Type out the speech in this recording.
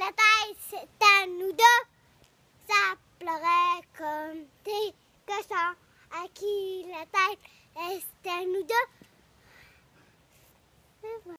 La taille, C'est à nous deux. Ça pleurait comme des cochons à qui la taille est à nous deux?